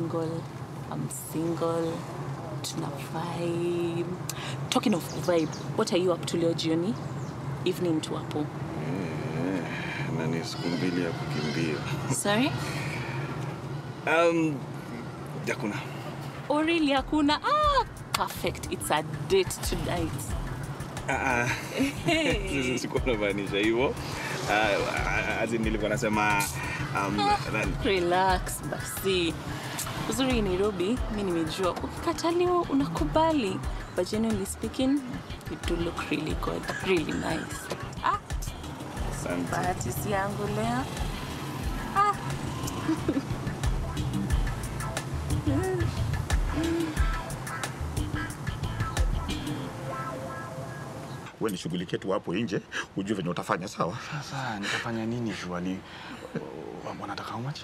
single I'm single tuna vibe talking of vibe what are you up to leo jioni? Evening tu hapo. Na ni siku mbili ya kukimbia. sorry? Um, hakuna. oh really hakuna? Ah perfect. It's a date tonight. Ah, ah. Sikuwa namaanisha hivyo. Uh, as in nilikuwa nasema um, na- relax basi uzuri nairobi mi nimejua ukikataliwa unakubali but generally speaking you do look really good really nice ah, asante. bahati si yangu leo ah. we nishughulikie tu hapo nje ujue venye utafanya sawa Sasa nitafanya nini shughuli? Wanataka how much?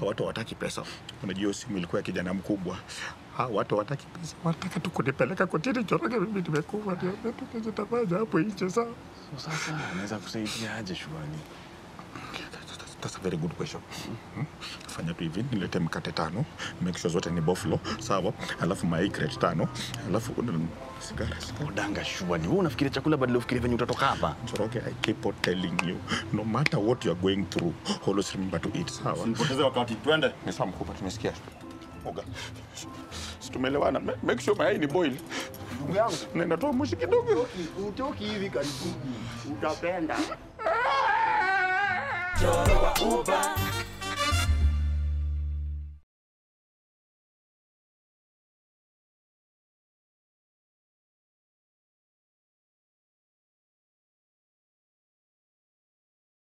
Watu hawataki pesa. Unajua simu ilikuwa ya kijana mkubwa. Hawa watu hawataki pesa. Wanataka tu kunipeleka kotini choroge mimi nimekufa. Niambie tu kinachotafanya hapo nje sawa? Sasa anaweza kusaidia aje shughuli? That's a very good question. Mhm. Fanya tu hivi, nilete mkate tano, make sure zote ni boflo, sawa? Alafu mayai crate tano, alafu mm, sigara, sigara. Udanga shughuli. Wewe unafikiria chakula badala ufikirie venye utatoka hapa? Njoroge, I keep on telling you, no matter what you are going through, always remember to eat, sawa? Sipoteze wakati, twende. Ni sawa mkubwa, tumesikia. Oga. Si tumeelewana, make sure mayai ni boil. Ndugu yangu, Nenda moshi kidogo. utoki hivi karibuni. Utapenda. Joro 五百。